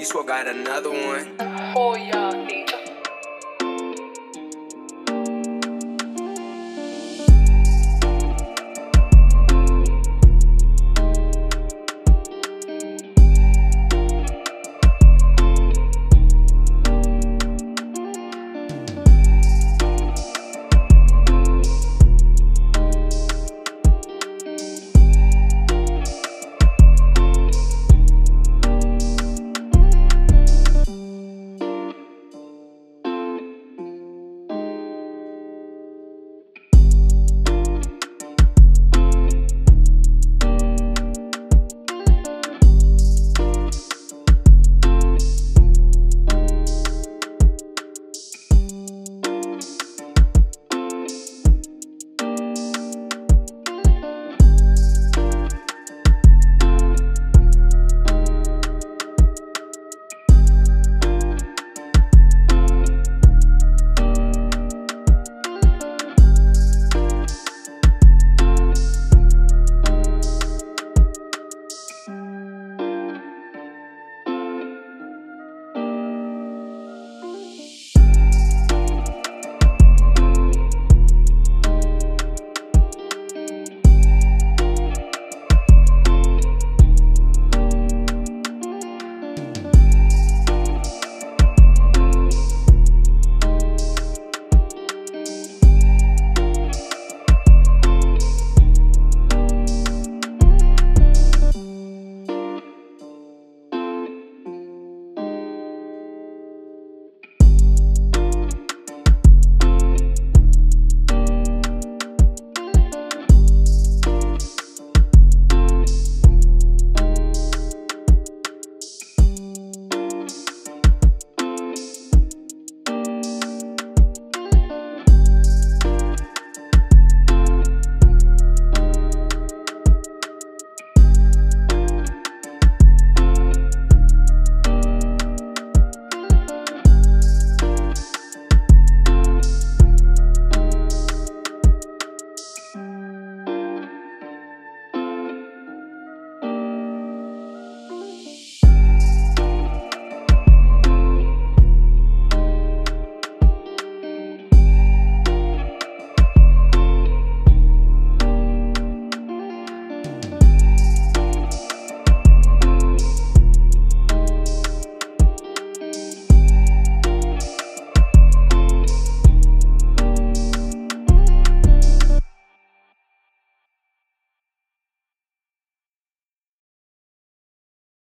You still got another one.